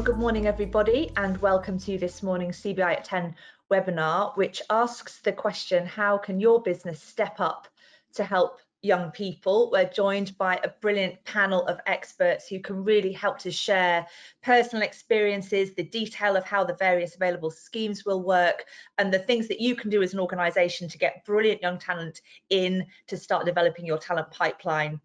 Well, good morning, everybody, and welcome to this morning's CBI at 10 webinar, which asks the question, how can your business step up to help young people? We're joined by a brilliant panel of experts who can really help to share personal experiences, the detail of how the various available schemes will work, and the things that you can do as an organisation to get brilliant young talent in to start developing your talent pipeline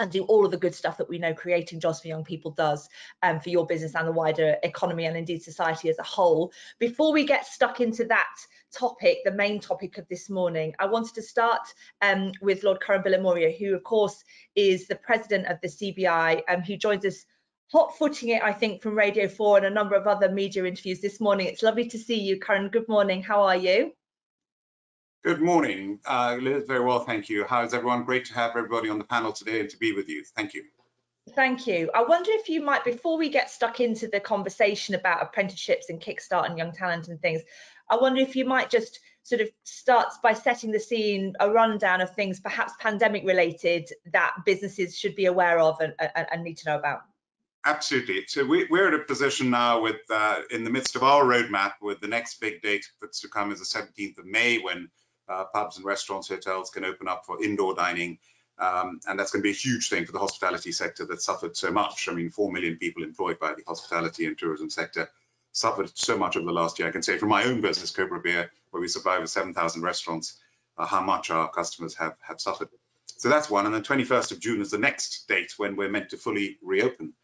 and do all of the good stuff that we know creating jobs for young people does um, for your business and the wider economy and indeed society as a whole. Before we get stuck into that topic, the main topic of this morning, I wanted to start um, with Lord Karan Bilimoria, who of course is the president of the CBI, um, who joins us hot footing it, I think, from Radio 4 and a number of other media interviews this morning. It's lovely to see you, Karan. Good morning. How are you? Good morning, uh, Liz. Very well, thank you. How's everyone? Great to have everybody on the panel today and to be with you. Thank you. Thank you. I wonder if you might, before we get stuck into the conversation about apprenticeships and Kickstart and young talent and things, I wonder if you might just sort of start by setting the scene, a rundown of things, perhaps pandemic related, that businesses should be aware of and, and, and need to know about. Absolutely. So we, are at a position now with, uh, in the midst of our roadmap, with the next big date that's to come is the 17th of May, when uh, pubs and restaurants, hotels can open up for indoor dining. Um, and that's going to be a huge thing for the hospitality sector that suffered so much. I mean, 4 million people employed by the hospitality and tourism sector suffered so much over the last year. I can say from my own business, Cobra Beer, where we supply over 7,000 restaurants, uh, how much our customers have, have suffered. So that's one. And then 21st of June is the next date when we're meant to fully reopen.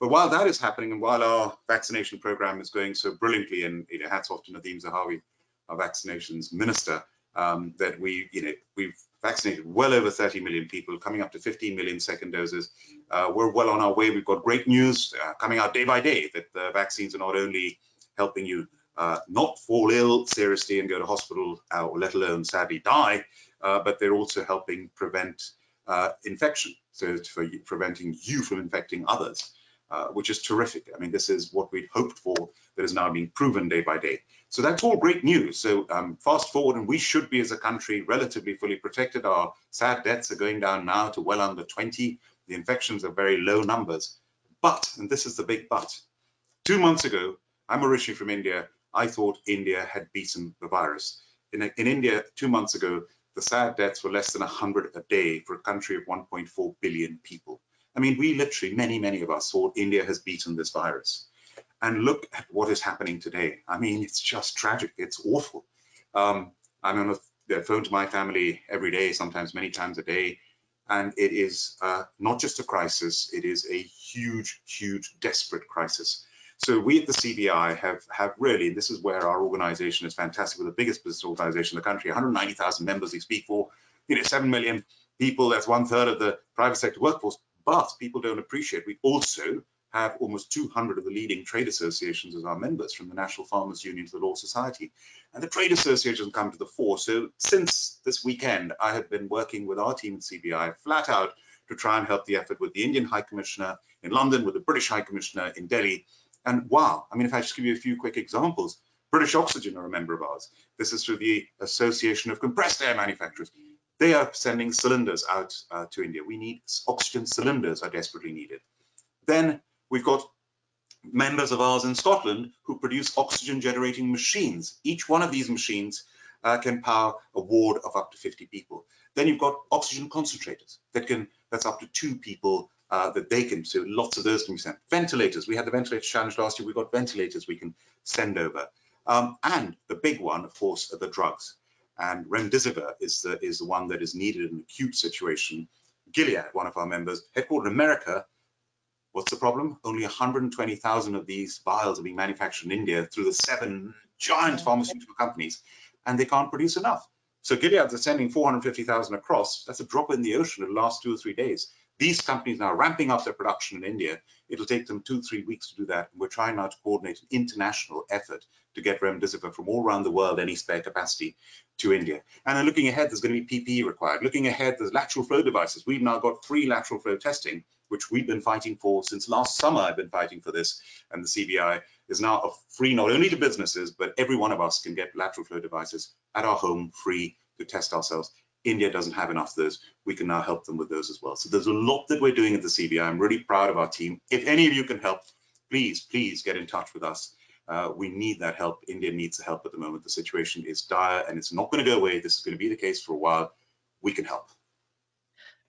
But while that is happening and while our vaccination program is going so brilliantly, and you know, hats off to Nadhim Zahawi, our vaccinations minister, um, that we, you know, we've vaccinated well over 30 million people, coming up to 15 million second doses. Uh, we're well on our way. We've got great news uh, coming out day by day that the vaccines are not only helping you uh, not fall ill seriously and go to hospital, uh, or let alone sadly die, uh, but they're also helping prevent uh, infection. So it's for preventing you from infecting others. Uh, which is terrific. I mean, this is what we'd hoped for that is now being proven day by day. So that's all great news. So um, fast forward, and we should be as a country relatively fully protected. Our sad deaths are going down now to well under 20. The infections are very low numbers. But, and this is the big but, two months ago, I'm originally from India. I thought India had beaten the virus. In, in India, two months ago, the sad deaths were less than 100 a day for a country of 1.4 billion people. I mean, we literally, many, many of us thought India has beaten this virus. And look at what is happening today. I mean, it's just tragic. It's awful. Um, I'm on the phone to my family every day, sometimes many times a day. And it is uh, not just a crisis, it is a huge, huge, desperate crisis. So we at the CBI have, have really, this is where our organization is fantastic. We're the biggest business organization in the country, 190,000 members we speak for, you know, 7 million people, that's one third of the private sector workforce. But people don't appreciate we also have almost 200 of the leading trade associations as our members, from the National Farmers Union to the Law Society. And the trade associations come to the fore. So since this weekend, I have been working with our team at CBI flat out to try and help the effort with the Indian High Commissioner in London, with the British High Commissioner in Delhi. And wow, I mean, if I just give you a few quick examples, British Oxygen are a member of ours. This is through the Association of Compressed Air Manufacturers. They are sending cylinders out uh, to India. We need oxygen cylinders are desperately needed. Then we've got members of ours in Scotland who produce oxygen generating machines. Each one of these machines uh, can power a ward of up to 50 people. Then you've got oxygen concentrators that can, that's up to two people uh, that they can, so lots of those can be sent. Ventilators, we had the ventilator challenge last year, we've got ventilators we can send over. Um, and the big one, of course, are the drugs and remdesivir is the, is the one that is needed in an acute situation. Gilead, one of our members, headquartered in America, what's the problem? Only 120,000 of these vials are being manufactured in India through the seven giant pharmaceutical companies, and they can't produce enough. So Gilead is sending 450,000 across. That's a drop in the ocean in the last two or three days. These companies now ramping up their production in India. It'll take them two, three weeks to do that. And we're trying now to coordinate an international effort to get remdesivir from all around the world, any spare capacity to India. And then looking ahead, there's going to be PPE required. Looking ahead, there's lateral flow devices. We've now got free lateral flow testing, which we've been fighting for since last summer. I've been fighting for this, and the CBI is now free not only to businesses, but every one of us can get lateral flow devices at our home free to test ourselves. India doesn't have enough of those. We can now help them with those as well. So there's a lot that we're doing at the CBI. I'm really proud of our team. If any of you can help, please, please get in touch with us. Uh, we need that help. India needs the help at the moment. The situation is dire and it's not going to go away. This is going to be the case for a while. We can help.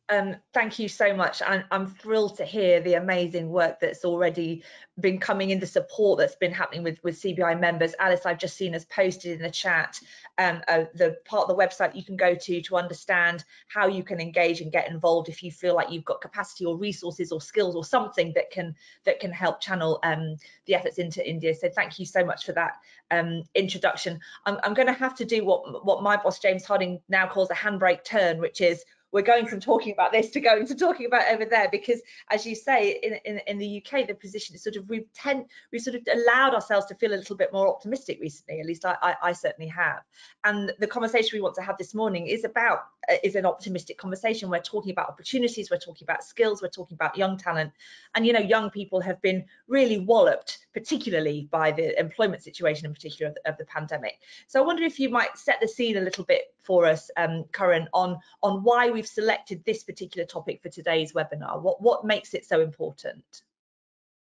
Um, thank you so much. I'm, I'm thrilled to hear the amazing work that's already been coming in, the support that's been happening with, with CBI members. Alice, I've just seen us posted in the chat um, uh, the part of the website you can go to to understand how you can engage and get involved if you feel like you've got capacity or resources or skills or something that can that can help channel um, the efforts into India. So thank you so much for that um, introduction. I'm, I'm going to have to do what what my boss James Harding now calls a handbrake turn, which is we're going from talking about this to going to talking about over there because as you say in, in, in the UK the position is sort of we've tend we've sort of allowed ourselves to feel a little bit more optimistic recently at least I, I, I certainly have. And the conversation we want to have this morning is about uh, is an optimistic conversation. We're talking about opportunities we're talking about skills we're talking about young talent. And you know young people have been really walloped particularly by the employment situation in particular of the, of the pandemic. So I wonder if you might set the scene a little bit for us um, Karan on on why we we've selected this particular topic for today's webinar? What, what makes it so important?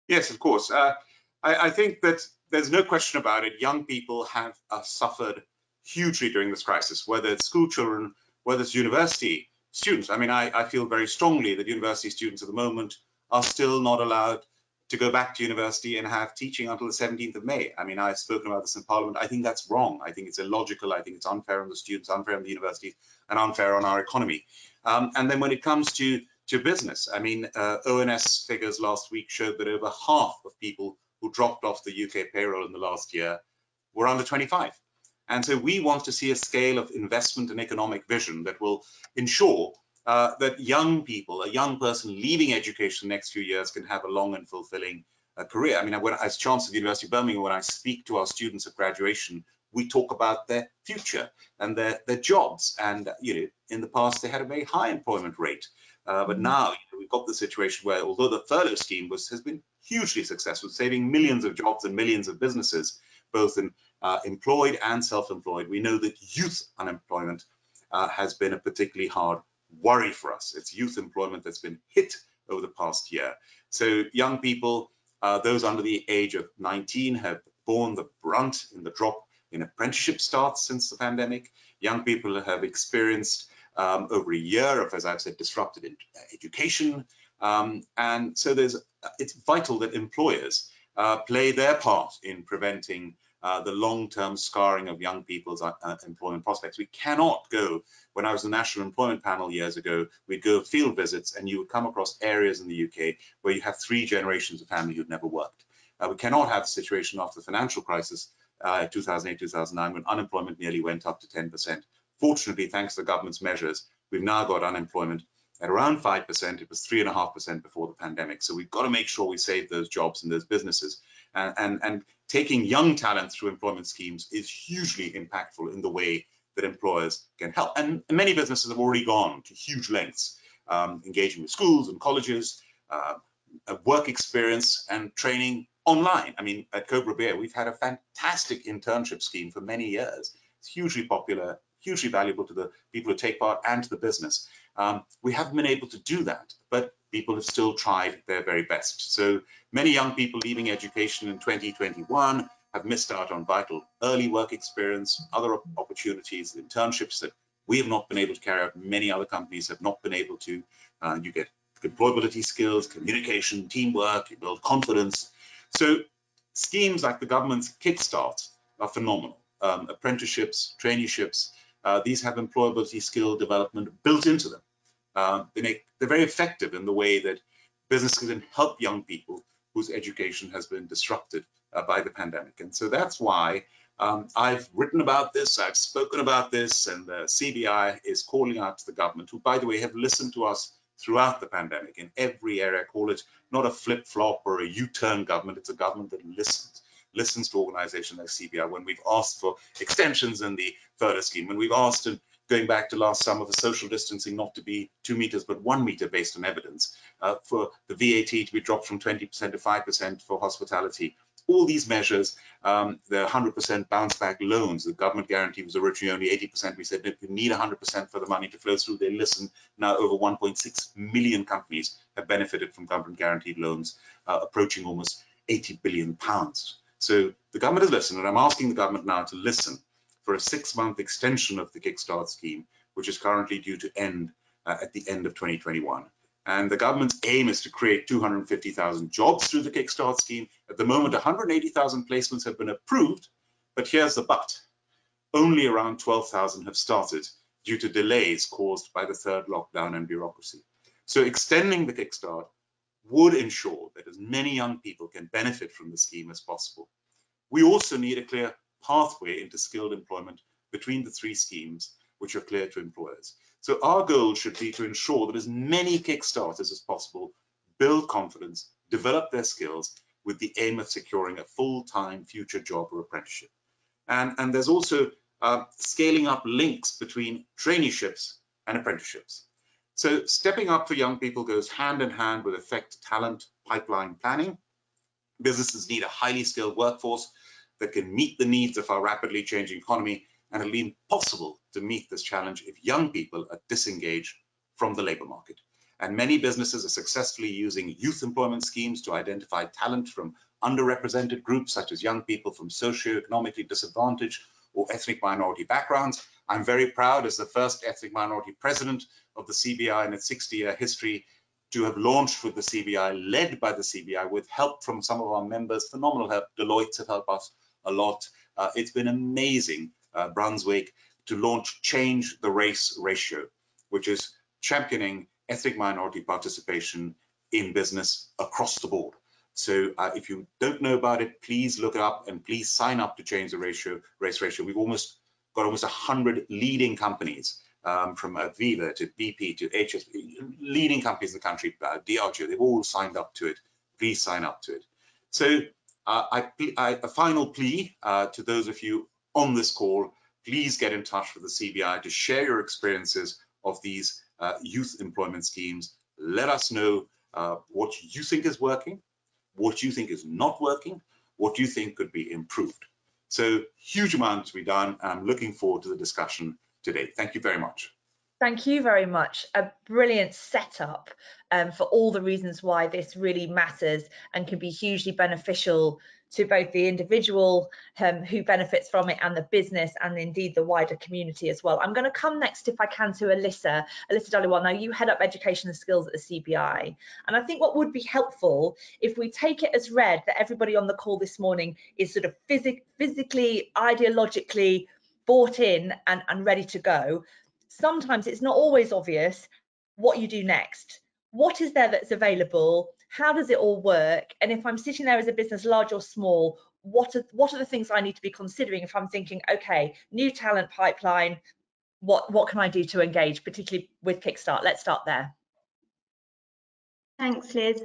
Yes, of course. Uh, I, I, think that there's no question about it. Young people have uh, suffered hugely during this crisis, whether it's school children, whether it's university students. I mean, I, I feel very strongly that university students at the moment are still not allowed to go back to university and have teaching until the 17th of May. I mean, I've spoken about this in Parliament. I think that's wrong. I think it's illogical. I think it's unfair on the students, unfair on the universities, and unfair on our economy. Um, and then when it comes to to business, I mean, uh, ONS figures last week showed that over half of people who dropped off the UK payroll in the last year were under 25. And so we want to see a scale of investment and economic vision that will ensure uh, that young people, a young person leaving education the next few years can have a long and fulfilling uh, career. I mean, when, as Chancellor of the University of Birmingham, when I speak to our students at graduation, we talk about their future and their, their jobs. And, you know, in the past, they had a very high employment rate. Uh, but mm-hmm. now you know, we've got the situation where, although the furlough scheme was has been hugely successful, saving millions of jobs and millions of businesses, both in uh, employed and self-employed, we know that youth unemployment uh, has been a particularly hard worry for us. It's youth employment that's been hit over the past year. So young people, uh, those under the age of 19 have borne the brunt in the drop in apprenticeship starts since the pandemic. Young people have experienced um, over a year of, as I've said, disrupted education. Um, and so there's, it's vital that employers uh, play their part in preventing uh, the long-term scarring of young people's uh, uh, employment prospects. We cannot go, when I was the National Employment Panel years ago, we'd go field visits and you would come across areas in the UK where you have three generations of family who'd never worked. Uh, we cannot have the situation after the financial crisis, uh, 2008, 2009, when unemployment nearly went up to 10%. Fortunately, thanks to the government's measures, we've now got unemployment at around 5%. It was 3.5% before the pandemic. So we've got to make sure we save those jobs and those businesses. And, and, and taking young talent through employment schemes is hugely impactful in the way that employers can help. And many businesses have already gone to huge lengths, um, engaging with schools and colleges, uh, work experience and training online. I mean, at Cobra Beer, we've had a fantastic internship scheme for many years. It's hugely popular, hugely valuable to the people who take part and to the business. Um, we haven't been able to do that, but people have still tried their very best. So many young people leaving education in 2021 have missed out on vital early work experience, other opportunities, internships that we have not been able to carry out. Many other companies have not been able to. Uh, you get employability skills, communication, teamwork, you build confidence. So schemes like the government's Kickstart are phenomenal. Um, apprenticeships, traineeships, uh, these have employability skill development built into them. Uh, they make, they're very effective in the way that businesses can help young people whose education has been disrupted uh, by the pandemic. And so that's why um, I've written about this, I've spoken about this, and the CBI is calling out to the government, who, by the way, have listened to us throughout the pandemic in every area. I call it not a flip flop or a U turn government, it's a government that listens listens to organizations like CBI when we've asked for extensions in the furlough scheme, when we've asked, and going back to last summer, for social distancing not to be two meters but one meter based on evidence, uh, for the VAT to be dropped from 20% to 5% for hospitality. All these measures, um, the 100% bounce back loans, the government guarantee was originally only 80%. We said you need 100% for the money to flow through, they listen. Now over 1.6 million companies have benefited from government guaranteed loans, uh, approaching almost 80 billion pounds. So the government has listened, and I'm asking the government now to listen for a six-month extension of the Kickstart scheme, which is currently due to end uh, at the end of 2021. And the government's aim is to create 250,000 jobs through the Kickstart scheme. At the moment, 180,000 placements have been approved, but here's the but. Only around 12,000 have started due to delays caused by the third lockdown and bureaucracy. So extending the Kickstart would ensure that as many young people can benefit from the scheme as possible. We also need a clear pathway into skilled employment between the three schemes, which are clear to employers. So our goal should be to ensure that as many Kickstarters as possible build confidence, develop their skills with the aim of securing a full-time future job or apprenticeship. And, and there's also uh, scaling up links between traineeships and apprenticeships. So stepping up for young people goes hand in hand with effective talent pipeline planning. Businesses need a highly skilled workforce that can meet the needs of our rapidly changing economy, and it'll be impossible to meet this challenge if young people are disengaged from the labour market. And many businesses are successfully using youth employment schemes to identify talent from underrepresented groups such as young people from socio-economically disadvantaged or ethnic minority backgrounds. I'm very proud as the first ethnic minority president of the CBI in its 60-year history to have launched with the CBI, led by the CBI, with help from some of our members, phenomenal help. Deloitte have helped us a lot. Uh, it's been amazing, uh, Brunswick, to launch Change the Race Ratio, which is championing ethnic minority participation in business across the board. So uh, if you don't know about it, please look it up and please sign up to change the ratio, race ratio. We've almost got almost 100 leading companies um, from Aviva to BP to HSB, leading companies in the country, uh, Diageo, they've all signed up to it. Please sign up to it. So uh, I, I, a final plea uh, to those of you on this call, please get in touch with the CBI to share your experiences of these uh, youth employment schemes. Let us know uh, what you think is working, what you think is not working, what you think could be improved. So huge amount to be done. I'm looking forward to the discussion today. Thank you very much. Thank you very much. A brilliant setup um, for all the reasons why this really matters and can be hugely beneficial to both the individual um, who benefits from it and the business and indeed the wider community as well. I'm going to come next, if I can, to Alyssa. Alyssa Dhaliwal, now you head up education and skills at the CBI. And I think what would be helpful if we take it as read that everybody on the call this morning is sort of phys physically, ideologically bought in and, and ready to go. Sometimes it's not always obvious what you do next. What is there that's available? how does it all work? And if I'm sitting there as a business, large or small, what are what are the things I need to be considering if I'm thinking, okay, new talent pipeline, what what can I do to engage, particularly with Kickstart? Let's start there. Thanks, Liz.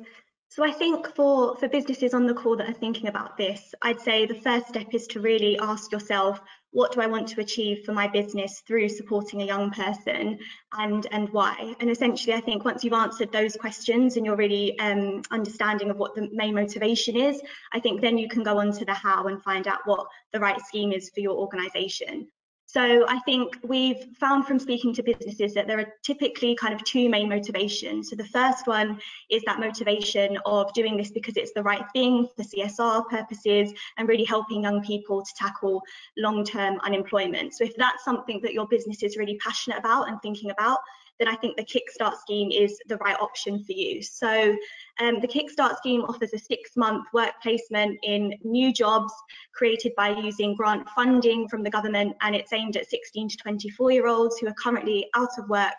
So I think for, for businesses on the call that are thinking about this, I'd say the first step is to really ask yourself, what do I want to achieve for my business through supporting a young person and, and why? And essentially, I think once you've answered those questions and you're really um, understanding of what the main motivation is, I think then you can go on to the how and find out what the right scheme is for your organisation. So I think we've found from speaking to businesses that there are typically kind of two main motivations. So the first one is that motivation of doing this because it's the right thing for CSR purposes and really helping young people to tackle long-term unemployment. So if that's something that your business is really passionate about and thinking about, then I think the Kickstart scheme is the right option for you. So um, the Kickstart scheme offers a six-month work placement in new jobs created by using grant funding from the government, and it's aimed at 16 to 24-year-olds who are currently out of work,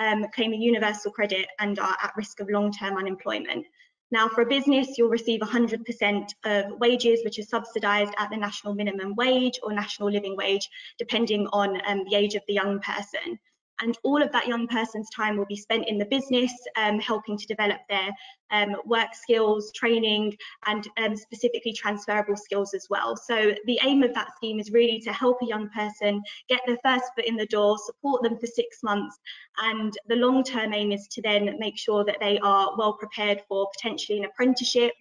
um, claiming universal credit and are at risk of long-term unemployment. Now, for a business, you'll receive 100% of wages, which is subsidised at the national minimum wage or national living wage, depending on um, the age of the young person and all of that young person's time will be spent in the business um, helping to develop their um, work skills, training and um, specifically transferable skills as well. So the aim of that scheme is really to help a young person get their first foot in the door, support them for six months and the long term aim is to then make sure that they are well prepared for potentially an apprenticeship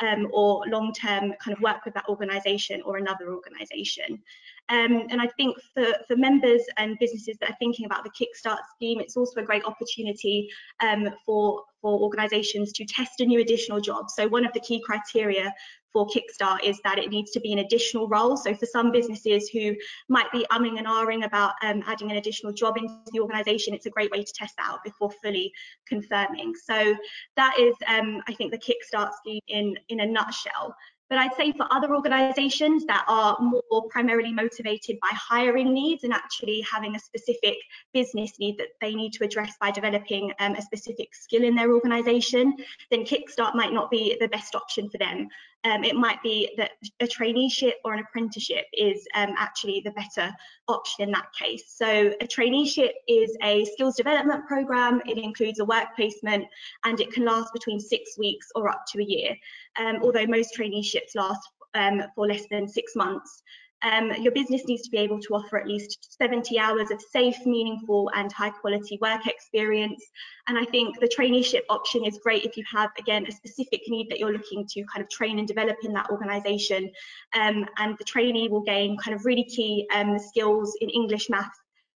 um, or long-term kind of work with that organisation or another organisation. Um, and I think for, for members and businesses that are thinking about the Kickstart scheme, it's also a great opportunity um, for, for organisations to test a new additional job. So one of the key criteria for Kickstart is that it needs to be an additional role. So for some businesses who might be umming and ahhing about um, adding an additional job into the organisation, it's a great way to test that out before fully confirming. So that is, um, I think, the Kickstart scheme in, in a nutshell. But I'd say for other organisations that are more primarily motivated by hiring needs and actually having a specific business need that they need to address by developing um, a specific skill in their organisation, then Kickstart might not be the best option for them um, it might be that a traineeship or an apprenticeship is um, actually the better option in that case. So a traineeship is a skills development program. It includes a work placement and it can last between six weeks or up to a year. Um, although most traineeships last um, for less than six months. Um, your business needs to be able to offer at least 70 hours of safe, meaningful and high quality work experience. And I think the traineeship option is great if you have, again, a specific need that you're looking to kind of train and develop in that organisation. Um, and the trainee will gain kind of really key um, skills in English, maths,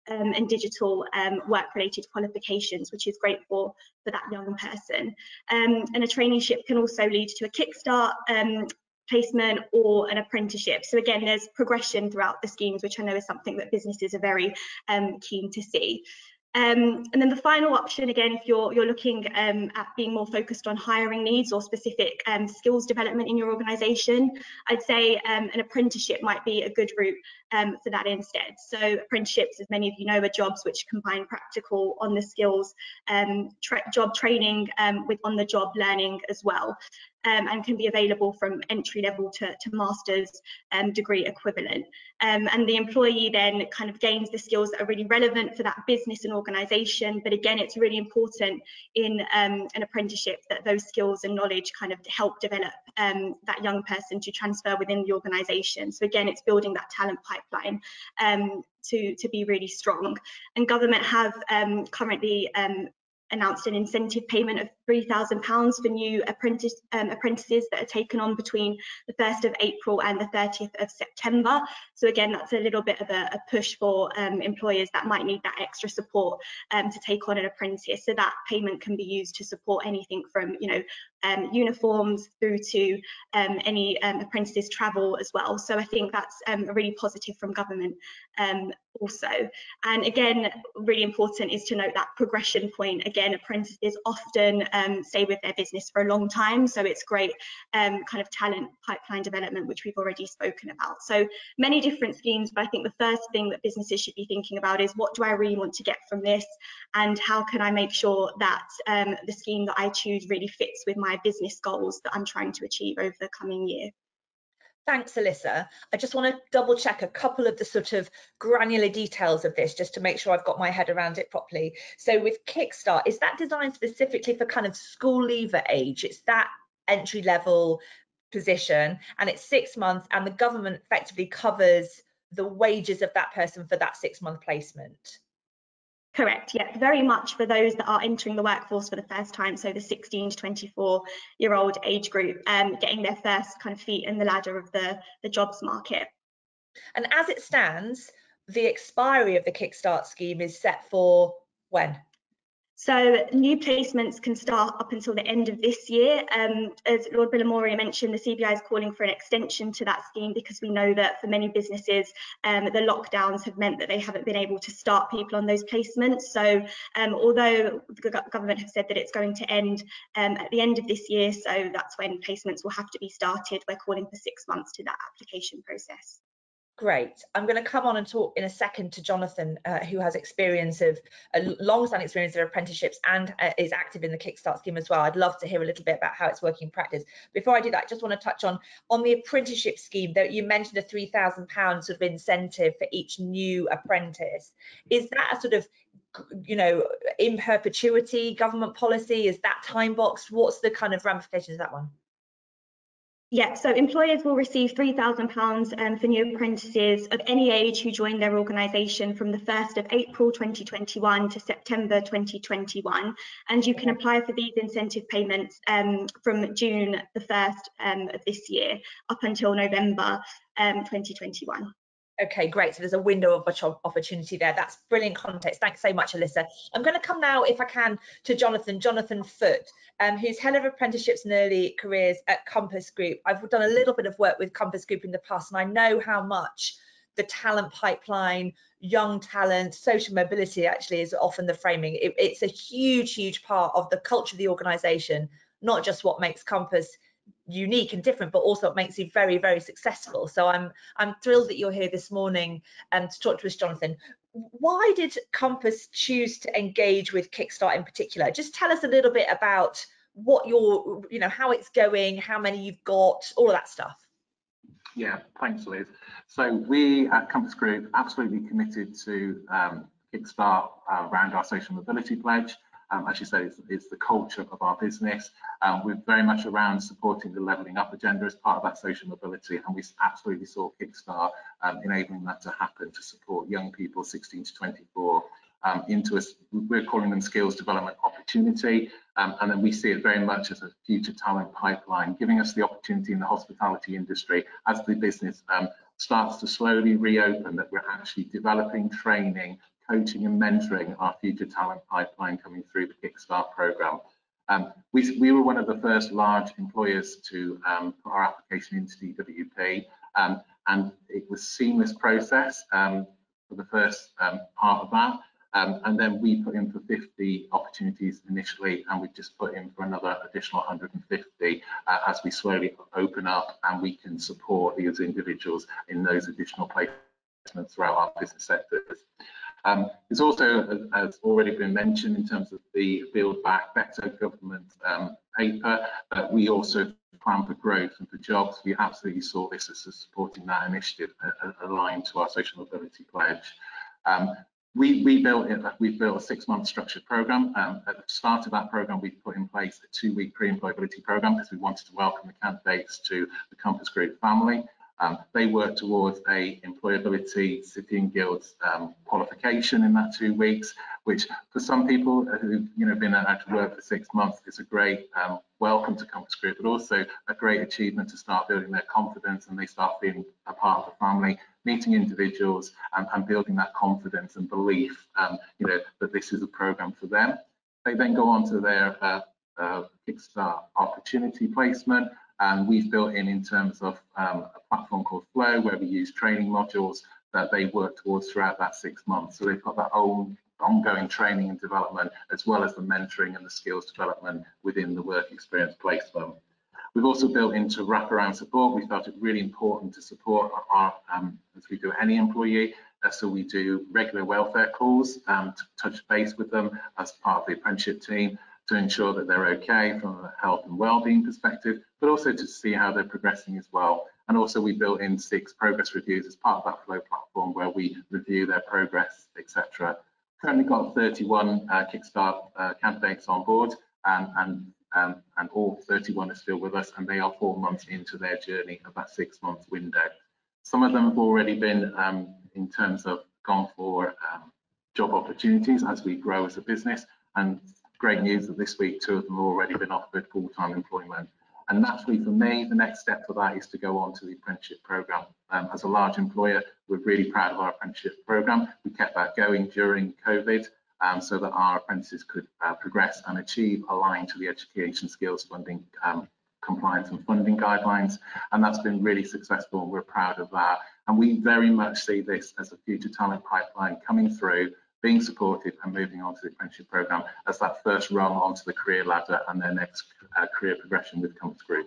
um, and digital um, work-related qualifications, which is great for, for that young person. Um, and a traineeship can also lead to a kickstart um, placement or an apprenticeship. So again, there's progression throughout the schemes, which I know is something that businesses are very um, keen to see. Um, and then the final option, again, if you're, you're looking um, at being more focused on hiring needs or specific um, skills development in your organisation, I'd say um, an apprenticeship might be a good route um, for that instead. So apprenticeships, as many of you know, are jobs which combine practical on the skills um, tra job training with on-the-job learning as well um, and can be available from entry level to, to master's um, degree equivalent. Um, and the employee then kind of gains the skills that are really relevant for that business and organisation. But again, it's really important in um, an apprenticeship that those skills and knowledge kind of help develop um, that young person to transfer within the organisation. So again, it's building that talent pipeline um, to, to be really strong. And government have um, currently um, announced an incentive payment of £3,000 for new apprentice, um, apprentices that are taken on between the 1st of April and the 30th of September. So again, that's a little bit of a, a push for um, employers that might need that extra support um, to take on an apprentice. So that payment can be used to support anything from, you know, um, uniforms through to um, any um, apprentices travel as well. So I think that's really positive from government also. And again, really important is to note that progression point. Again, apprentices often um, stay with their business for a long time. So it's great um, kind of talent pipeline development, which we've already spoken about. So many different schemes, but I think the first thing that businesses should be thinking about is what do I really want to get from this? And how can I make sure that um, the scheme that I choose really fits with my business goals that I'm trying to achieve over the coming year? Thanks, Alyssa. I just want to double check a couple of the sort of granular details of this just to make sure I've got my head around it properly. So with Kickstart, is that designed specifically for kind of school leaver age? It's that entry level position and it's six months and the government effectively covers the wages of that person for that six month placement. Correct, yeah, very much for those that are entering the workforce for the first time, so the 16 to 24 year old age group, um, getting their first kind of feet in the ladder of the, the jobs market. And as it stands, the expiry of the Kickstart scheme is set for when? So new placements can start up until the end of this year. Um, as Lord Bilimoria mentioned, the CBI is calling for an extension to that scheme because we know that for many businesses, um, the lockdowns have meant that they haven't been able to start people on those placements. So um, although the government have said that it's going to end um, at the end of this year, so that's when placements will have to be started, we're calling for six months to that application process. Great. I'm going to come on and talk in a second to Jonathan, uh, who has experience of a long-standing experience of apprenticeships and uh, is active in the Kickstart scheme as well. I'd love to hear a little bit about how it's working in practice. Before I do that, I just want to touch on on the apprenticeship scheme that you mentioned a three thousand pounds sort of incentive for each new apprentice. Is that a sort of you know in perpetuity government policy? Is that time boxed? What's the kind of ramifications of that one? Yeah, so employers will receive £3,000 um, for new apprentices of any age who join their organisation from the 1st of April 2021 to September 2021. And you can apply for these incentive payments um, from June the 1st um, of this year up until November um, 2021. Okay, great. So there's a window of opportunity there. That's brilliant context. Thanks so much, Alyssa. I'm going to come now, if I can, to Jonathan, Jonathan Foote, um, who's head of apprenticeships and early careers at Compass Group. I've done a little bit of work with Compass Group in the past, and I know how much the talent pipeline, young talent, social mobility actually is often the framing. It, it's a huge, huge part of the culture of the organisation, not just what makes Compass unique and different, but also it makes you very, very successful. So I'm I'm thrilled that you're here this morning and to talk to us, Jonathan. Why did Compass choose to engage with Kickstart in particular? Just tell us a little bit about what your, you know, how it's going, how many you've got, all of that stuff. Yeah, thanks, Liz. So we at Compass Group absolutely committed to um, Kickstart uh, around our social mobility pledge. Um, as you said, it's, it's, the culture of our business. Um, we're very much around supporting the levelling up agenda as part of that social mobility, and we absolutely saw Kickstart um, enabling that to happen to support young people 16 to 24 um, into a, we're calling them skills development opportunity, um, and then we see it very much as a future talent pipeline, giving us the opportunity in the hospitality industry as the business um, starts to slowly reopen that we're actually developing training coaching and mentoring our future talent pipeline coming through the Kickstart program. Um, we, we, were one of the first large employers to um, put our application into DWP um, and it was seamless process um, for the first um, part of that. Um, and then we put in for 50 opportunities initially and we've just put in for another additional 150 uh, as we slowly open up and we can support these individuals in those additional placements throughout our business sectors. Um, it's also, as already been mentioned, in terms of the Build Back Better government um, paper, uh, we also plan for growth and for jobs. We absolutely saw this as supporting that initiative uh, aligned to our social mobility pledge. Um, we, we built it, we built a six-month structured program. Um, at the start of that program, we put in place a two-week pre-employability program because we wanted to welcome the candidates to the Compass Group family. Um, they work towards a employability city and guilds um, qualification in that two weeks, which for some people who've you know been out of work for six months is a great um, welcome to Compass Group, but also a great achievement to start building their confidence and they start being a part of the family, meeting individuals and, and building that confidence and belief, um, you know, that this is a program for them. They then go on to their uh, uh, Kickstart opportunity placement, and we've built in in terms of um, a platform called Flow where we use training modules that they work towards throughout that six months. So they've got their own ongoing training and development as well as the mentoring and the skills development within the work experience placement. We've also built into wraparound support. We felt it really important to support our, um, as we do any employee. Uh, so we do regular welfare calls um, to touch base with them as part of the apprenticeship team to ensure that they're okay from a health and well-being perspective, but also to see how they're progressing as well. And also we built in six progress reviews as part of that Flow platform where we review their progress, etc. Currently got 31 uh, Kickstart uh, candidates on board and, and, um, and all 31 are still with us and they are four months into their journey of that six month window. Some of them have already been um, in terms of gone for um, job opportunities as we grow as a business and great news that this week two of them have already been offered full-time employment. And naturally for me, the next step for that is to go on to the apprenticeship programme. Um, as a large employer, we're really proud of our apprenticeship programme. We kept that going during COVID um, so that our apprentices could uh, progress and achieve aligned to the education skills funding um, compliance and funding guidelines. And that's been really successful and we're proud of that. And we very much see this as a future talent pipeline coming through being supported and moving on to the apprenticeship programme as that first rung onto the career ladder and their next uh, career progression with Compass Group.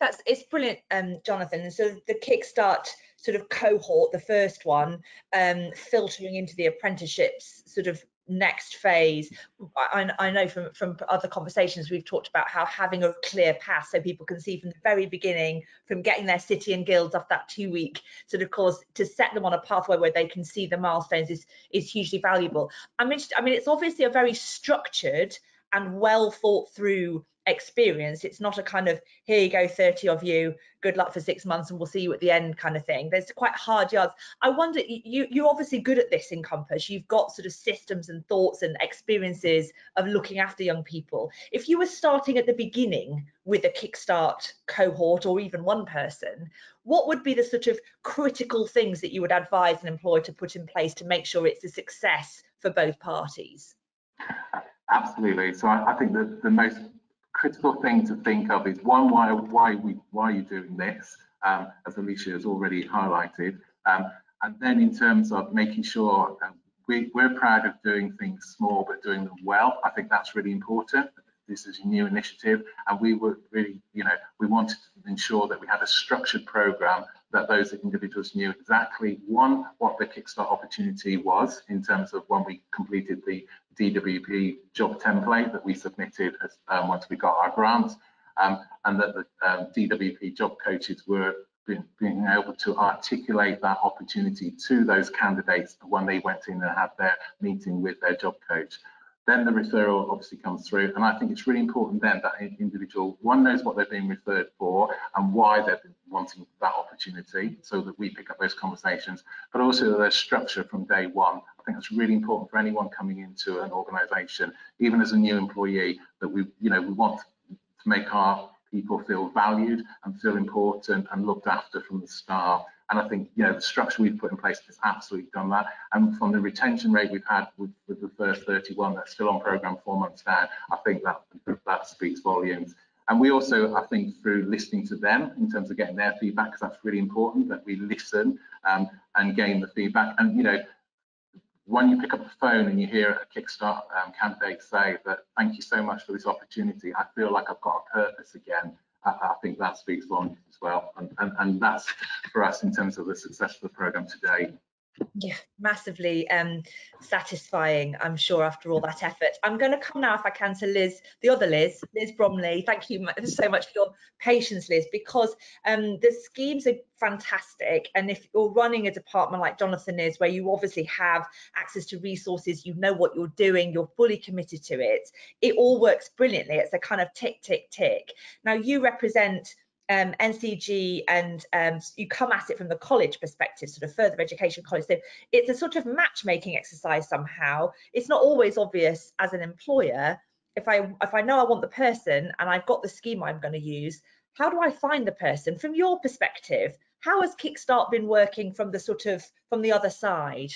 That's it's brilliant, um, Jonathan. So the Kickstart sort of cohort, the first one, um, filtering into the apprenticeships sort of next phase. I, I, know from from other conversations we've talked about how having a clear path so people can see from the very beginning from getting their city and guilds off that two week sort of course to set them on a pathway where they can see the milestones is is hugely valuable. I mean i mean it's obviously a very structured and well thought through experience. It's not a kind of here you go, 30 of you, good luck for six months and we'll see you at the end kind of thing. There's quite hard yards. I wonder, you, you're obviously good at this in Compass. You've got sort of systems and thoughts and experiences of looking after young people. If you were starting at the beginning with a Kickstart cohort or even one person, what would be the sort of critical things that you would advise an employer to put in place to make sure it's a success for both parties? Absolutely. So I, I think that the most critical thing to think of is one, why why we why are you doing this? Um, as Alicia has already highlighted, um, and then in terms of making sure um, we, we're proud of doing things small but doing them well. I think that's really important. This is a new initiative, and we were really, you know, we wanted to ensure that we had a structured program that those individuals knew exactly one what the Kickstart opportunity was in terms of when we completed the DWP job template that we submitted as, um, once we got our grants, um, and that the um, DWP job coaches were being, being, able to articulate that opportunity to those candidates when they went in and had their meeting with their job coach. Then the referral obviously comes through, and I think it's really important then that individual one knows what they're being referred for and why they're wanting that opportunity, so that we pick up those conversations. But also there's structure from day one. I think that's really important for anyone coming into an organisation, even as a new employee, that we, you know, we want to make our people feel valued and feel important and looked after from the start. And I think, you know, the structure we've put in place has absolutely done that. And from the retention rate we've had with, with the first 31 that's still on program four months now, I think that that speaks volumes. And we also, I think, through listening to them in terms of getting their feedback, because that's really important that we listen um, and gain the feedback. And, you know, when you pick up the phone and you hear a Kickstart um, candidate say that, thank you so much for this opportunity, I feel like I've got a purpose again. I, I think that speaks volumes as well. And, and, and that's for us in terms of the success of the program today yeah massively um satisfying i'm sure after all that effort. I'm going to come now if i can to liz the other liz liz bromley. Thank you so much for your patience liz because um the schemes are fantastic and if you're running a department like jonathan is where you obviously have access to resources you know what you're doing you're fully committed to it it all works brilliantly. It's a kind of tick tick tick. Now you represent um, NCG and um, you come at it from the college perspective, sort of further education college. So it's a sort of matchmaking exercise somehow. It's not always obvious as an employer. If I if I know I want the person and I've got the scheme I'm going to use, how do I find the person? From your perspective, how has Kickstart been working from the sort of from the other side?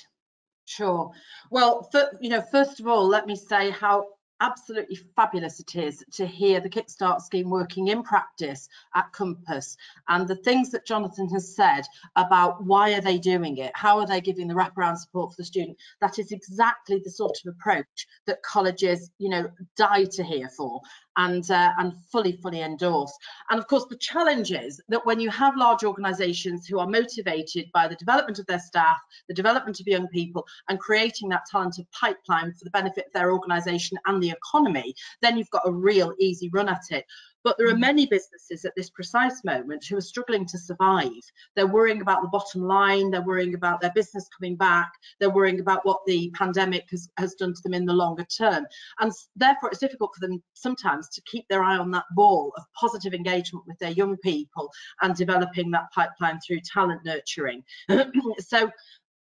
Sure. Well, for, you know, first of all, let me say how absolutely fabulous it is to hear the Kickstart scheme working in practice at Compass and the things that Jonathan has said about why are they doing it, how are they giving the wraparound support for the student. That is exactly the sort of approach that colleges, you know, die to hear for and uh, and fully fully endorse. And of course the challenge is that when you have large organizations who are motivated by the development of their staff the development of young people and creating that talented pipeline for the benefit of their organization and the economy then you've got a real easy run at it but there are mm. many businesses at this precise moment who are struggling to survive. They're worrying about the bottom line, they're worrying about their business coming back, they're worrying about what the pandemic has, has done to them in the longer term. And therefore, it's difficult for them sometimes to keep their eye on that ball of positive engagement with their young people and developing that pipeline through talent nurturing. so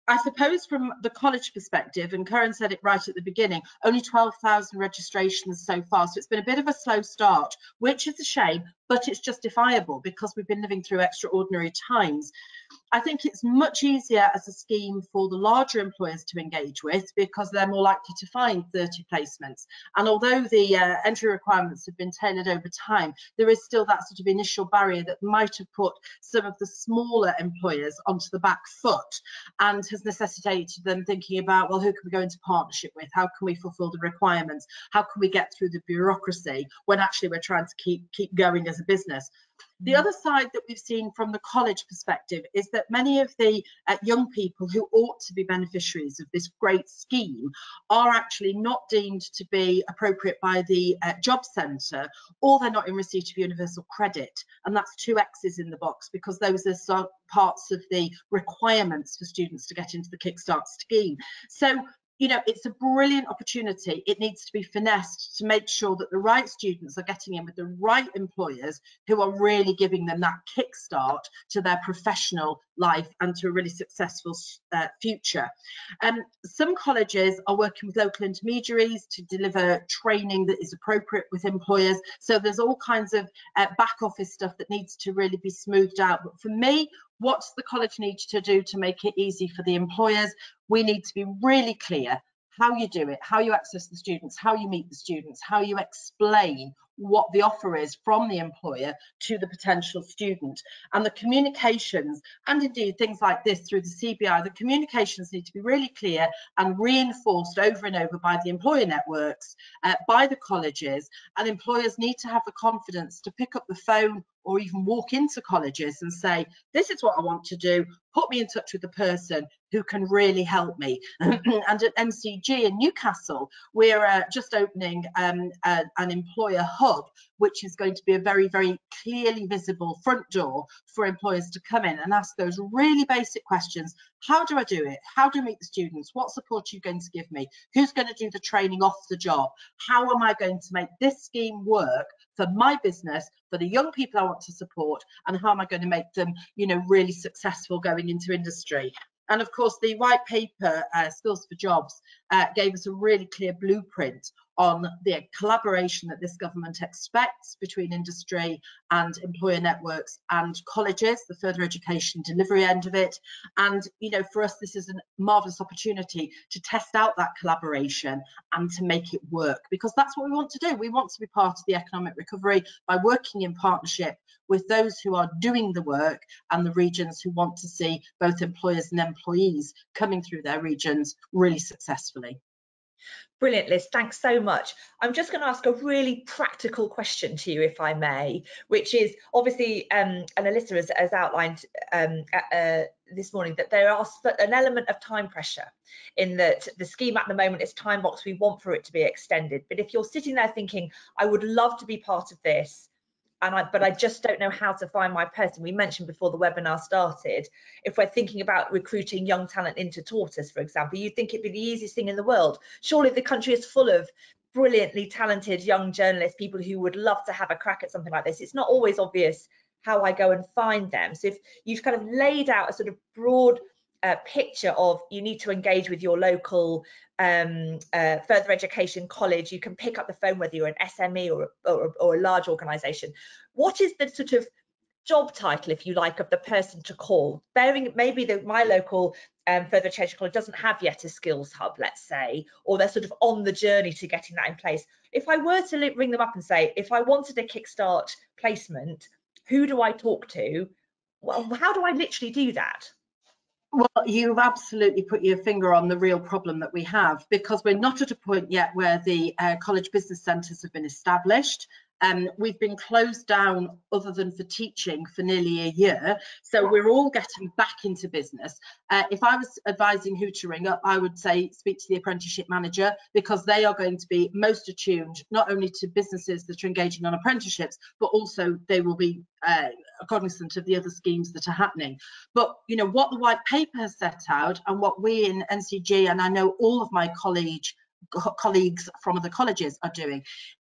I suppose from the college perspective, and Karen said it right at the beginning, only 12,000 registrations so far. So it's been a bit of a slow start, which is a shame, but it's justifiable because we've been living through extraordinary times. I think it's much easier as a scheme for the larger employers to engage with because they're more likely to find 30 placements. And although the uh, entry requirements have been tailored over time, there is still that sort of initial barrier that might have put some of the smaller employers onto the back foot and has necessitated them thinking about, well, who can we go into partnership with? How can we fulfill the requirements? How can we get through the bureaucracy when actually we're trying to keep, keep going as a business? The other side that we've seen from the college perspective is that many of the uh, young people who ought to be beneficiaries of this great scheme are actually not deemed to be appropriate by the uh, job centre or they're not in receipt of universal credit. And that's two X's in the box because those are parts of the requirements for students to get into the Kickstart scheme. So you know, it's a brilliant opportunity. It needs to be finessed to make sure that the right students are getting in with the right employers who are really giving them that kickstart to their professional life and to a really successful uh, future. Um, some colleges are working with local intermediaries to deliver training that is appropriate with employers. So there's all kinds of uh, back office stuff that needs to really be smoothed out. But for me, what's the college need to do to make it easy for the employers? We need to be really clear how you do it, how you access the students, how you meet the students, how you explain what the offer is from the employer to the potential student. And the communications, and indeed things like this through the CBI, the communications need to be really clear and reinforced over and over by the employer networks, uh, by the colleges, and employers need to have the confidence to pick up the phone or even walk into colleges and say, this is what I want to do, put me in touch with the person who can really help me. and at NCG in Newcastle, we're uh, just opening um, a, an employer hub, which is going to be a very, very clearly visible front door for employers to come in and ask those really basic questions. How do I do it? How do I meet the students? What support are you going to give me? Who's going to do the training off the job? How am I going to make this scheme work for my business, for the young people I want to support, and how am I going to make them, you know, really successful going into industry? And of course, the white paper, uh, Skills for Jobs, uh, gave us a really clear blueprint on the collaboration that this government expects between industry and employer networks and colleges, the further education delivery end of it. And, you know, for us, this is a marvellous opportunity to test out that collaboration and to make it work because that's what we want to do. We want to be part of the economic recovery by working in partnership with those who are doing the work and the regions who want to see both employers and employees coming through their regions really successfully. Brilliant, Liz. Thanks so much. I'm just going to ask a really practical question to you, if I may, which is obviously, um, and Alyssa has, has outlined um, uh, this morning that there are an element of time pressure in that the scheme at the moment is time box. We want for it to be extended. But if you're sitting there thinking, I would love to be part of this, and I, but I just don't know how to find my person. We mentioned before the webinar started, if we're thinking about recruiting young talent into Tortoise, for example, you'd think it'd be the easiest thing in the world. Surely the country is full of brilliantly talented young journalists, people who would love to have a crack at something like this. It's not always obvious how I go and find them. So if you've kind of laid out a sort of broad picture of you need to engage with your local um, uh, further education college. You can pick up the phone whether you're an SME or, or, or a large organisation. What is the sort of job title, if you like, of the person to call? Bearing maybe the, my local um, further education college doesn't have yet a skills hub, let's say, or they're sort of on the journey to getting that in place. If I were to ring them up and say, if I wanted a kickstart placement, who do I talk to? Well, how do I literally do that? Well, you've absolutely put your finger on the real problem that we have because we're not at a point yet where the uh, college business centres have been established. Um, we've been closed down other than for teaching for nearly a year. So we're all getting back into business. Uh, if I was advising who to ring up, I would say speak to the apprenticeship manager because they are going to be most attuned not only to businesses that are engaging on apprenticeships, but also they will be uh, cognizant of the other schemes that are happening. But you know what the white paper has set out and what we in NCG and I know all of my college colleagues from other colleges are doing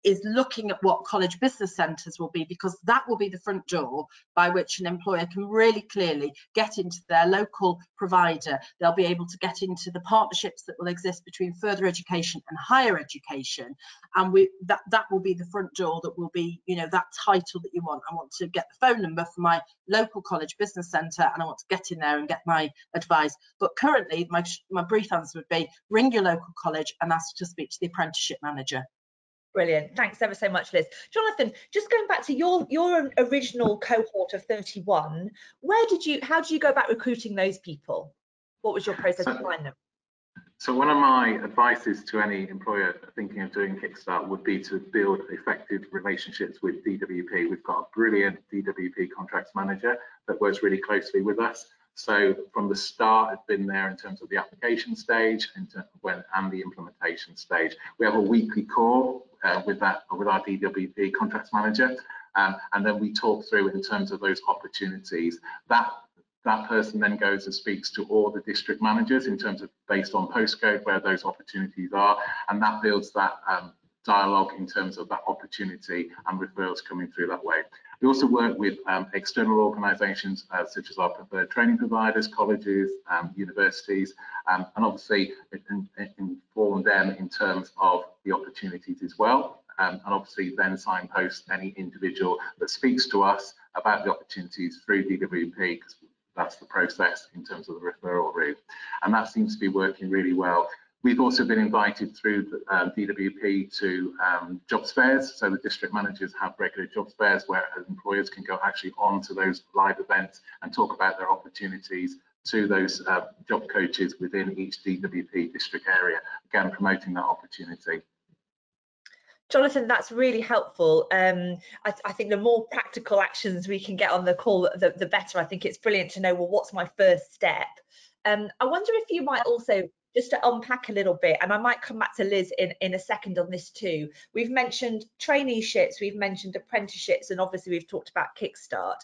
is looking at what college business centres will be because that will be the front door by which an employer can really clearly get into their local provider. They'll be able to get into the partnerships that will exist between further education and higher education. And we that, that will be the front door that will be, you know, that title that you want. I want to get the phone number for my local college business centre and I want to get in there and get my advice. But currently my, my brief answer would be ring your local college and ask to speak to the apprenticeship manager. Brilliant. Thanks ever so much, Liz. Jonathan, just going back to your your original cohort of 31, where did you, how did you go about recruiting those people? What was your process so, to find them? So one of my advices to any employer thinking of doing Kickstart would be to build effective relationships with DWP. We've got a brilliant DWP contracts manager that works really closely with us. So from the start, it's been there in terms of the application stage and, when, and the implementation stage. We have a weekly call uh, with that with our DWP contracts manager, um, and then we talk through in terms of those opportunities. That that person then goes and speaks to all the district managers in terms of based on postcode where those opportunities are, and that builds that um, dialogue in terms of that opportunity and referrals coming through that way. We also work with um, external organisations uh, such as our preferred training providers, colleges, um, universities, um, and obviously in, in, inform them in terms of the opportunities as well. Um, and obviously then signpost any individual that speaks to us about the opportunities through DWP because that's the process in terms of the referral route. And that seems to be working really well. We've also been invited through the, um, DWP to um, jobs fairs. So the district managers have regular jobs fairs where employers can go actually on to those live events and talk about their opportunities to those uh, job coaches within each DWP district area, again promoting that opportunity. Jonathan, that's really helpful. Um, I, I, think the more practical actions we can get on the call, the, the, better. I think it's brilliant to know, well, what's my first step? Um, I wonder if you might also just to unpack a little bit, and I might come back to Liz in, in a second on this too. We've mentioned traineeships, we've mentioned apprenticeships, and obviously we've talked about Kickstart.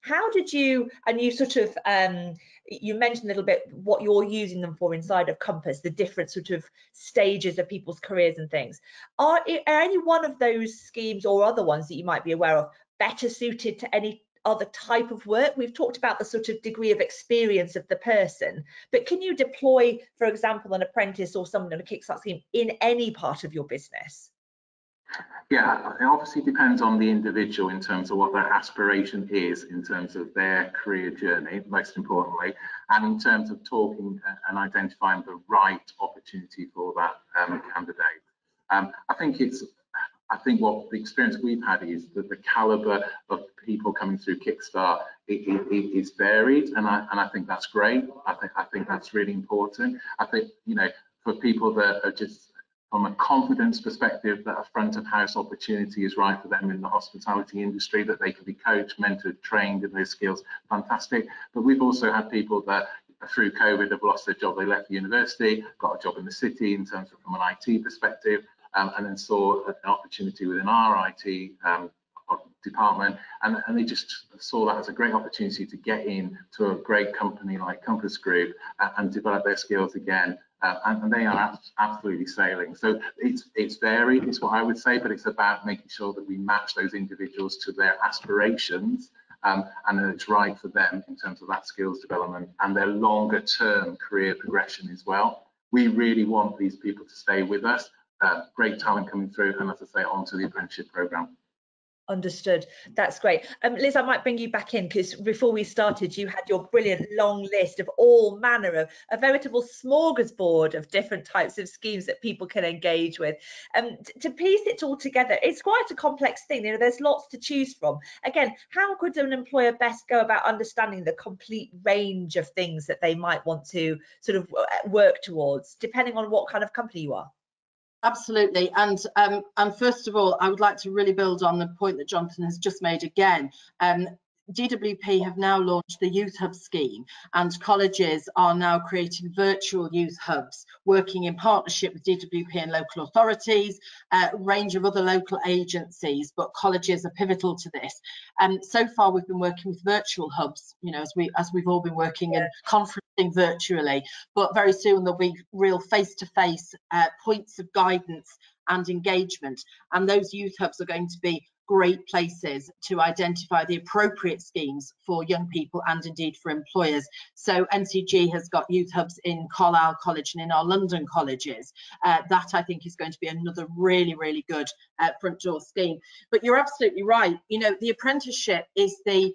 How did you, and you sort of, um, you mentioned a little bit what you're using them for inside of Compass, the different sort of stages of people's careers and things. Are, are any one of those schemes or other ones that you might be aware of better suited to any other type of work. We've talked about the sort of degree of experience of the person, but can you deploy, for example, an apprentice or someone on a Kickstart scheme in any part of your business? Yeah, it obviously depends on the individual in terms of what their aspiration is in terms of their career journey, most importantly, and in terms of talking and identifying the right opportunity for that um, candidate. Um, I think it's I think what the experience we've had is that the caliber of people coming through Kickstart it, it, it is varied, and I and I think that's great. I think I think that's really important. I think you know for people that are just from a confidence perspective that a front of house opportunity is right for them in the hospitality industry, that they can be coached, mentored, trained in those skills, fantastic. But we've also had people that through COVID have lost their job, they left the university, got a job in the city in terms of from an IT perspective, um, and then saw an opportunity within our IT um, department and, and, they just saw that as a great opportunity to get in to a great company like Compass Group uh, and develop their skills again uh, and, and, they are absolutely sailing. So it's it's varied, is what I would say, but it's about making sure that we match those individuals to their aspirations um, and that it's right for them in terms of that skills development and their longer term career progression as well. We really want these people to stay with us uh, great talent coming through and as I say onto the apprenticeship program. Understood. That's great. Um, Liz, I might bring you back in because before we started, you had your brilliant long list of all manner of a veritable smorgasbord of different types of schemes that people can engage with. Um, to piece it all together, it's quite a complex thing. You know, there's lots to choose from. Again, how could an employer best go about understanding the complete range of things that they might want to sort of uh, work towards, depending on what kind of company you are? Absolutely, and um, and first of all, I would like to really build on the point that Jonathan has just made again. Um, DWP have now launched the Youth Hub scheme and colleges are now creating virtual youth hubs working in partnership with DWP and local authorities, a range of other local agencies, but colleges are pivotal to this. And um, so far we've been working with virtual hubs, you know, as we as we've all been working yeah. and conferencing virtually, but very soon there'll be real face-to-face -face, uh, points of guidance and engagement. And those youth hubs are going to be great places to identify the appropriate schemes for young people and indeed for employers. So NCG has got youth hubs in Carlisle College and in our London colleges. Uh, that I think is going to be another really, really good uh, front door scheme. But you're absolutely right. You know, the apprenticeship is the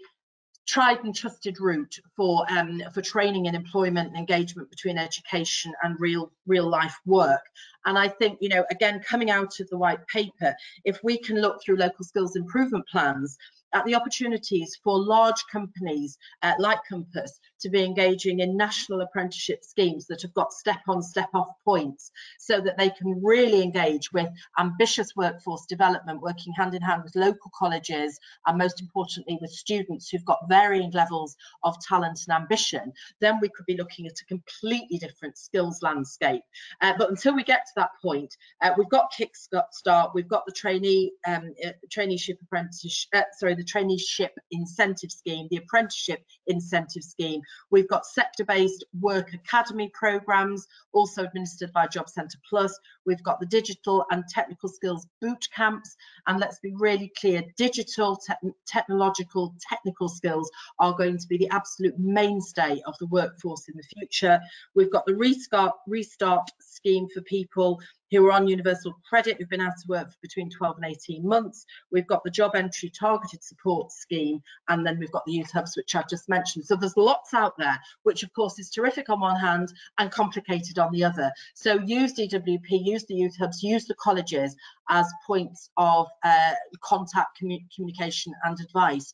tried and trusted route for um, for training and employment and engagement between education and real real life work. And I think, you know, again, coming out of the white paper, if we can look through local skills improvement plans at the opportunities for large companies uh, like Compass to be engaging in national apprenticeship schemes that have got step on, step off points so that they can really engage with ambitious workforce development, working hand in hand with local colleges and most importantly with students who've got varying levels of talent and ambition, then we could be looking at a completely different skills landscape. Uh, but until we get to that point, uh, we've got Kickstart, we've got the trainee um, uh, traineeship uh, sorry, the traineeship incentive scheme, the apprenticeship incentive scheme, We've got sector-based work academy programs, also administered by Job Centre Plus. We've got the digital and technical skills boot camps. And let's be really clear, digital, te technological, technical skills are going to be the absolute mainstay of the workforce in the future. We've got the restart, restart scheme for people who are on universal credit who've been out of work for between 12 and 18 months. We've got the job entry targeted support scheme, and then we've got the youth hubs, which I've just mentioned. So there's lots out there, which of course is terrific on one hand and complicated on the other. So use DWP, use the youth hubs, use the colleges as points of uh, contact, commu communication and advice.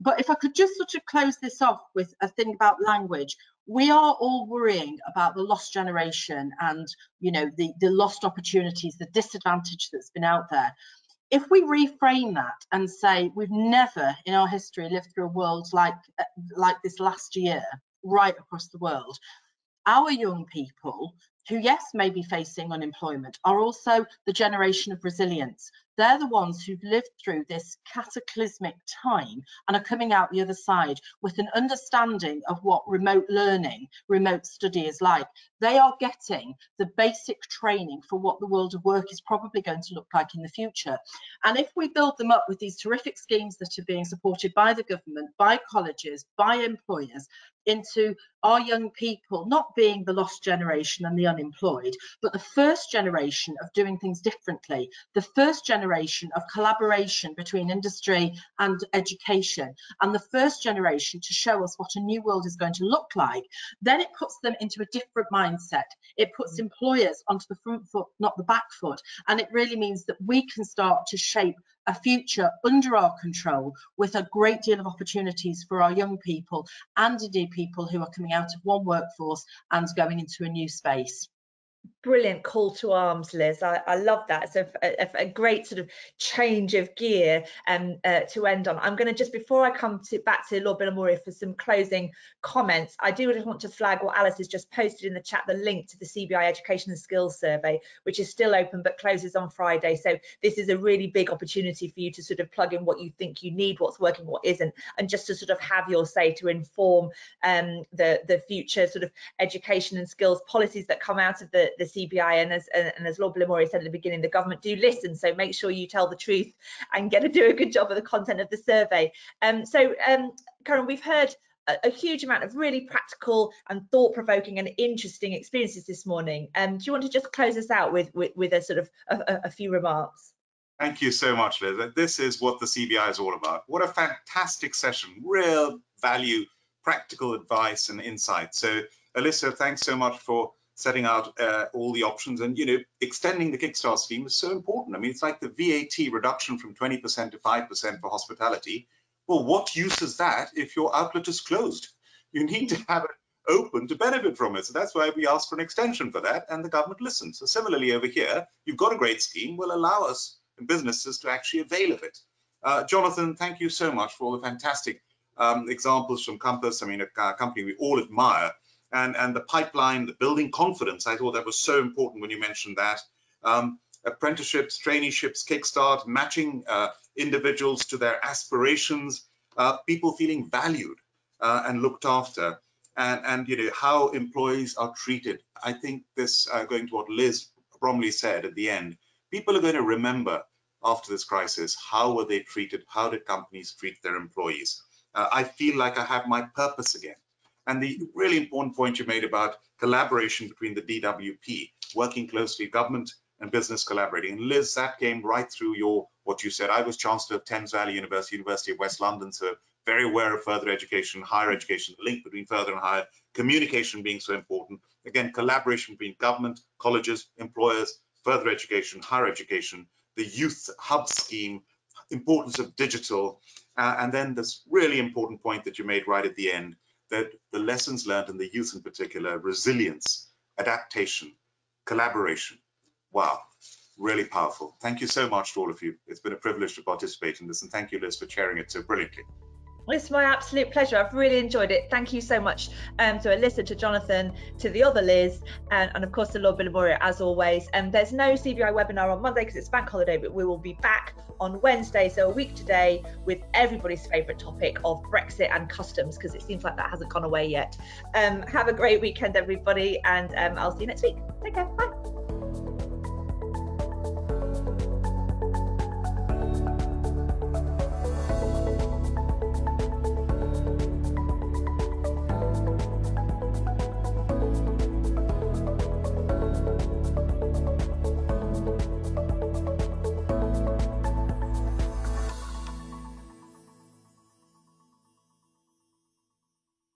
But if I could just sort of close this off with a thing about language, we are all worrying about the lost generation and you know the, the lost opportunities, the disadvantage that's been out there. If we reframe that and say we've never in our history lived through a world like like this last year, right across the world, our young people who, yes, may be facing unemployment, are also the generation of resilience. They're the ones who've lived through this cataclysmic time and are coming out the other side with an understanding of what remote learning, remote study is like. They are getting the basic training for what the world of work is probably going to look like in the future. And if we build them up with these terrific schemes that are being supported by the government, by colleges, by employers, into our young people not being the lost generation and the unemployed, but the first generation of doing things differently, the first generation of collaboration between industry and education, and the first generation to show us what a new world is going to look like, then it puts them into a different mindset. It puts employers onto the front foot, not the back foot, and it really means that we can start to shape a future under our control with a great deal of opportunities for our young people and indeed people who are coming out of one workforce and going into a new space brilliant call to arms liz. I, I love that. It's a, a, great sort of change of gear um, uh, to end on. I'm going to just before i come to back to lord Bilimoria for some closing comments i do just want to flag what alice has just posted in the chat the link to the cbi education and skills survey which is still open but closes on friday. So this is a really big opportunity for you to sort of plug in what you think you need what's working what isn't and just to sort of have your say to inform um, the the future sort of education and skills policies that come out of the the CBI and as and as Lord Bilimoria said at the beginning, the government do listen. So make sure you tell the truth and get to do a good job of the content of the survey. Um, so um, Karan, we've heard a, a, huge amount of really practical and thought-provoking and interesting experiences this morning. Um, do you want to just close us out with with, with a sort of a, a few remarks? Thank you so much, Liz. This is what the CBI is all about. What a fantastic session, real value, practical advice and insight. So Alyssa, thanks so much for setting out uh, all the options. And you know extending the kickstart scheme is so important. I mean it's like the vat reduction from 20% to 5% for hospitality. Well what use is that if your outlet is closed? You need to have it open to benefit from it. So that's why we asked for an extension for that and the government listened so similarly over here you've got a great scheme will allow us businesses to actually avail of it. Uh, jonathan thank you so much for all the fantastic um, examples from compass. I mean a, a company we all admire and, and the pipeline, the building confidence. I thought that was so important when you mentioned that. Um, apprenticeships, traineeships, kickstart, matching uh, individuals to their aspirations, uh, people feeling valued uh, and looked after, and, and you know how employees are treated. I think this, uh, going to what Liz Bromley said at the end, people are going to remember after this crisis, how were they treated? How did companies treat their employees? Uh, I feel like I have my purpose again. And the really important point you made about collaboration between the DWP, working closely, government and business collaborating. And Liz, that came right through your what you said. I was Chancellor of Thames Valley University, University of West London, so very aware of further education, higher education, the link between further and higher, communication being so important. Again, collaboration between government, colleges, employers, further education, higher education, the youth hub scheme, importance of digital, uh, and then this really important point that you made right at the end, that the lessons learned in the youth in particular, resilience, adaptation, collaboration. Wow, really powerful. Thank you so much to all of you. It's been a privilege to participate in this and thank you Liz for chairing it so brilliantly. It's my absolute pleasure. I've really enjoyed it. Thank you so much um, to Alyssa, to Jonathan, to the other Liz, and, and of course to Lord Moria as always. And um, there's no CBI webinar on Monday because it's bank holiday, but we will be back on Wednesday, so a week today, with everybody's favourite topic of Brexit and customs because it seems like that hasn't gone away yet. Um, have a great weekend, everybody, and um, I'll see you next week. Take care. Bye.